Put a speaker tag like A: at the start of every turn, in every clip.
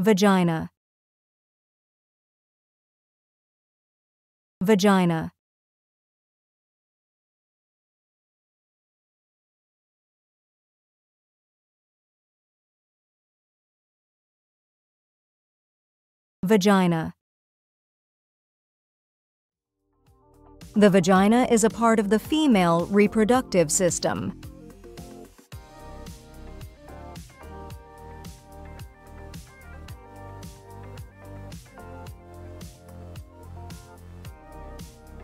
A: Vagina. Vagina. Vagina. The vagina is a part of the female reproductive system.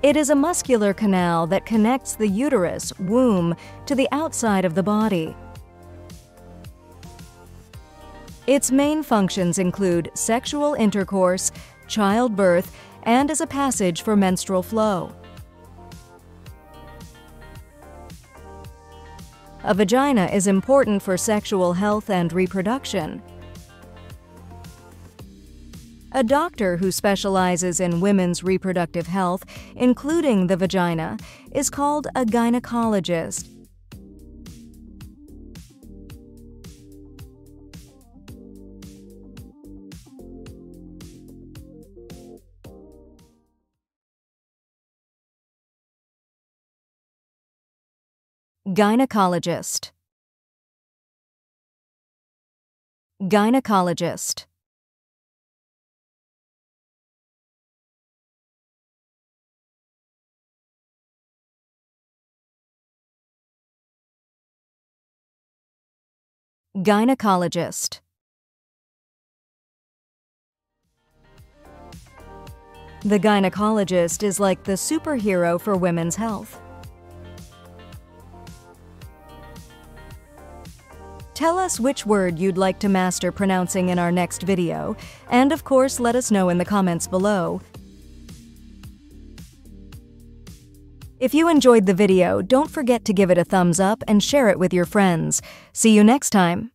A: It is a muscular canal that connects the uterus, womb, to the outside of the body. Its main functions include sexual intercourse, childbirth, and as a passage for menstrual flow. A vagina is important for sexual health and reproduction. A doctor who specializes in women's reproductive health, including the vagina, is called a gynecologist. Gynecologist Gynecologist Gynecologist The gynecologist is like the superhero for women's health. Tell us which word you'd like to master pronouncing in our next video, and of course let us know in the comments below. If you enjoyed the video, don't forget to give it a thumbs up and share it with your friends. See you next time!